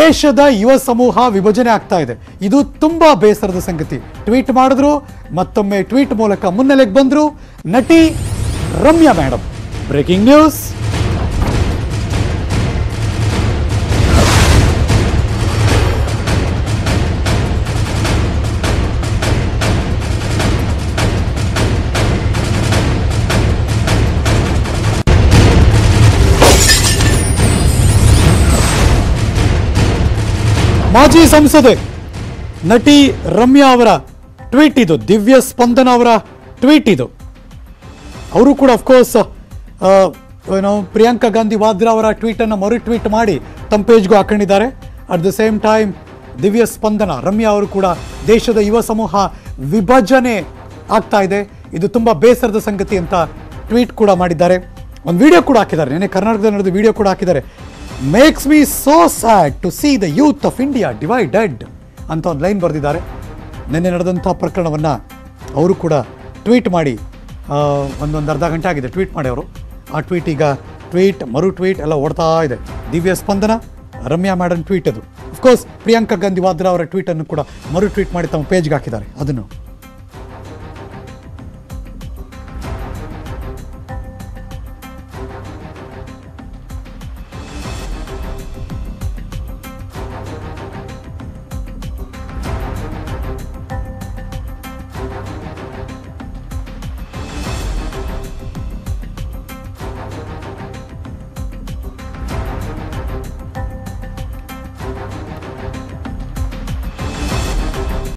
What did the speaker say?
ದೇಶದ ಯುವ ಸಮೂಹ ವಿಭಜನೆ ಆಗ್ತಾ ಇದೆ. ಇದು ತುಂಬಾ ಬೇಸರದ ಸಂಗತಿ. ಟ್ವೀಟ್ ಮಾಡಿದ್ರು, ಮತ್ತೊಮ್ಮೆ ಟ್ವೀಟ್ ಮೂಲಕ ಮುನ್ನೆಲೆಗೆ ಬಂದ್ರು ನಟಿ ರಮ್ಯಾ ಮೇಡಮ್ ಬ್ರೇಕಿಂಗ್ ನ್ಯೂಸ್. ಮಾಜಿ ಸಂಸದೆ ನಟಿ ರಮ್ಯಾ ಅವರ ಟ್ವೀಟ್ ಇದು, ದಿವ್ಯ ಸ್ಪಂದನ ಅವರ ಟ್ವೀಟ್ ಇದು. ಅವರು ಕೂಡ ಅಫ್ಕೋರ್ಸ್ ಏನೋ ಪ್ರಿಯಾಂಕಾ ಗಾಂಧಿ ವಾದ್ರಾ ಅವರ ಟ್ವೀಟನ್ನು ಮರು ಟ್ವೀಟ್ ಮಾಡಿ ತಮ್ಮ ಪೇಜ್ಗೂ ಹಾಕೊಂಡಿದ್ದಾರೆ. ಅಟ್ ದ ಸೇಮ್ ಟೈಮ್ ದಿವ್ಯ ಸ್ಪಂದನ, ರಮ್ಯಾ ಅವರು ಕೂಡ ದೇಶದ ಯುವ ಸಮೂಹ ವಿಭಜನೆ ಆಗ್ತಾ ಇದೆ. ಇದು ತುಂಬ ಬೇಸರದ ಸಂಗತಿ ಅಂತ ಟ್ವೀಟ್ ಕೂಡ ಮಾಡಿದ್ದಾರೆ. ಒಂದು ವಿಡಿಯೋ ಕೂಡ ಹಾಕಿದ್ದಾರೆ. ನೆನೆ ಕರ್ನಾಟಕದಲ್ಲಿ ನಡೆದ ವಿಡಿಯೋ ಕೂಡ ಹಾಕಿದ್ದಾರೆ. Makes me so sad to see the youth of India divided ಅಂತ ಒಂದು ಲೈನ್ ಬರೆದಿದ್ದಾರೆ. ನಿನ್ನೆ ನಡೆದಂಥ ಪ್ರಕರಣವನ್ನು ಅವರು ಕೂಡ ಟ್ವೀಟ್ ಮಾಡಿ ಒಂದೊಂದು ಅರ್ಧ ಗಂಟೆ ಆಗಿದೆ ಟ್ವೀಟ್ ಮಾಡಿ ಅವರು. ಆ ಟ್ವೀಟ್ ಈಗ ಟ್ವೀಟ್ ಮರು ಟ್ವೀಟ್ ಎಲ್ಲ ಓಡ್ತಾ ಇದೆ. ದಿವ್ಯ ಸ್ಪಂದನ, ರಮ್ಯಾ ಮೇಡಮ್ ಟ್ವೀಟ್ ಅದು. ಅಫ್ಕೋರ್ಸ್ ಪ್ರಿಯಾಂಕಾ ಗಾಂಧಿ ವಾದ್ರಾ ಅವರ ಟ್ವೀಟನ್ನು ಕೂಡ ಮರು ಟ್ವೀಟ್ ಮಾಡಿ ತಮ್ಮ ಪೇಜ್ಗೆ ಹಾಕಿದ್ದಾರೆ. ಅದನ್ನು